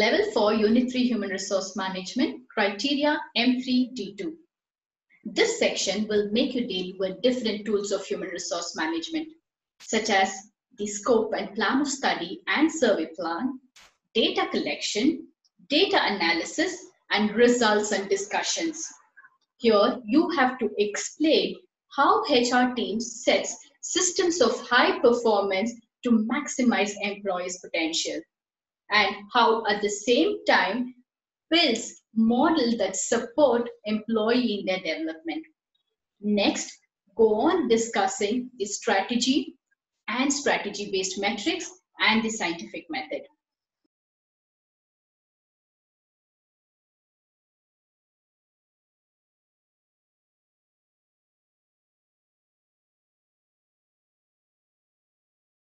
Level 4 Unit 3 Human Resource Management Criteria M3D2. This section will make you deal with different tools of human resource management, such as the scope and plan of study and survey plan, data collection, data analysis, and results and discussions. Here, you have to explain how HR teams sets systems of high performance to maximize employees' potential and how at the same time builds models that support employee in their development. Next, go on discussing the strategy and strategy-based metrics and the scientific method.